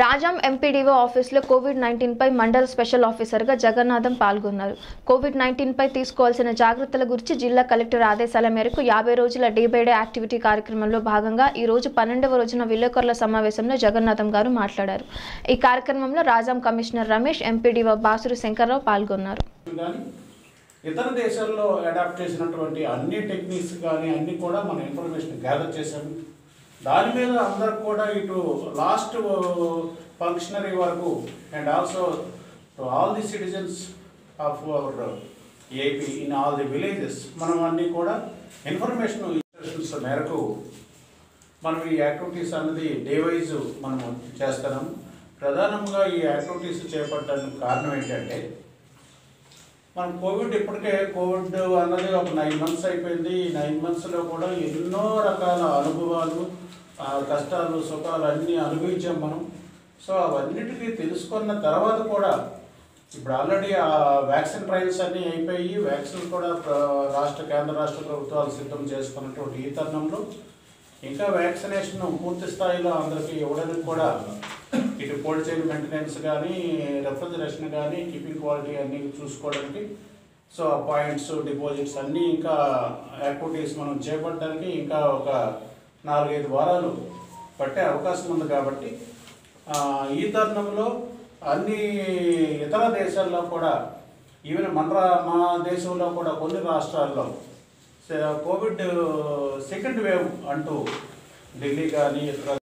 Rajam MPDO ఆఫీసులో Covid నైన్టీన్పై మండల స్పెషల్ ఆఫీసర్గా జగన్నాథం పాల్గొన్నారు. కోవిడ్ నైన్టీన్పై తీసుకోవాల్సిన జాగ్రత్తల గురించి జిల్లా కలెక్టర్ ఆదేశాల మేరకు యాభై రోజుల డే బై డే యాక్టివిటీ కార్యక్రమంలో భాగంగా ఈ రోజు పన్నెండవ రోజున విలేకరుల సమావేశంలో జగన్నాథం గారు మాట్లాడారు. ఈ కార్యక్రమంలో రాజాం కమిషనర్ రమేష్ ఎంపీడీఓ బాసురు శంకర్రావు పాల్గొన్నారు. ఇతర దేశాల్లో అడాప్ట్ చేసినటువంటి అన్ని టెక్నిక్స్ కానీ అన్ని కూడా మన ఇన్ఫర్మేషన్ గ్యాదర్ చేశాము దాని మీద అందరికి కూడా ఇటు లాస్ట్ ఫంక్షనరీ వరకు and also to all the citizens of our AP in all the villages మనం అన్నీ కూడా ఇన్ఫర్మేషన్ ఇన్స్ట్రక్షన్స్ మేరకు మనం ఈ యాక్టివిటీస్ అన్నది డే వైజ్ మనము చేస్తున్నాము. ప్రధానంగా ఈ యాక్టివిటీస్ చేపట్టడానికి కారణం ఏంటంటే మనం కోవిడ్ ఇప్పటికే కోవిడ్ అన్నది ఒక నైన్ మంత్స్ అయిపోయింది. ఈ నైన్ మంత్స్లో కూడా ఎన్నో రకాల అనుభవాలు ఆ, కష్టాలు సుఖాలు అన్నీ అనుభవించాం మనం. సో అవన్నిటికీ తెలుసుకున్న తర్వాత కూడా ఇప్పుడు ఆల్రెడీ ఆ వ్యాక్సిన్ ట్రయల్స్ అన్నీ అయిపోయి వ్యాక్సిన్ కూడా రాష్ట్ర కేంద్ర రాష్ట్ర ప్రభుత్వాలు సిద్ధం చేసుకున్నటువంటి ఈ తరుణంలో ఇంకా వ్యాక్సినేషన్ పూర్తి స్థాయిలో అందరికీ ఇవ్వడానికి కూడా ఇటు కోల్డ్ చైన్ మెయింటెనెన్స్ కానీ రెఫ్రిజరేషన్ కానీ కీపింగ్ క్వాలిటీ అన్నీ చూసుకోవడానికి. సో పాయింట్స్ డిపాజిట్స్ అన్నీ ఇంకా యాక్టివిటీస్ మనం చేపట్టడానికి ఇంకా ఒక నాలుగైదు వారాలు పట్టే అవకాశం ఉంది కాబట్టి ఈ తరుణంలో అన్ని ఇతర దేశాల్లో కూడా ఈవెన్ మన రా- మా దేశంలో కూడా కొన్ని రాష్ట్రాల్లో కోవిడ్ సెకండ్ వేవ్ అంటూ ఢిల్లీ కానీ ఇతర